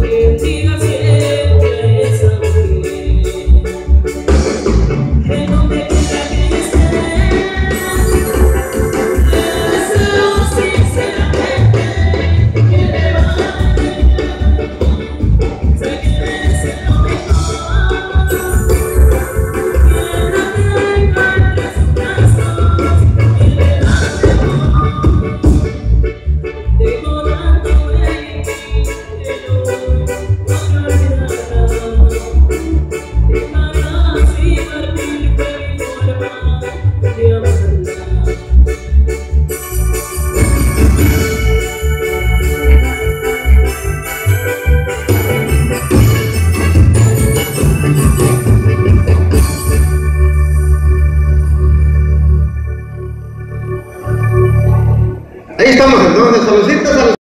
Argentina. Estamos entonces, los